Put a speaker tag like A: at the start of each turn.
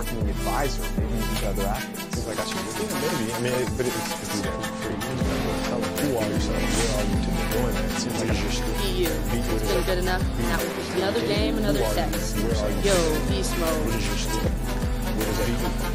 A: marketing advisor, maybe even to other athletes.
B: He's like I should do it, Maybe. I mean, it, but it's, it's for years now. Tell who are yourself? Where are you to be doing that? It seems like I should just
C: Be you. It's been good enough. Now it's just another game, another sex. Yo, beast mode.
B: What is your stick? What is that?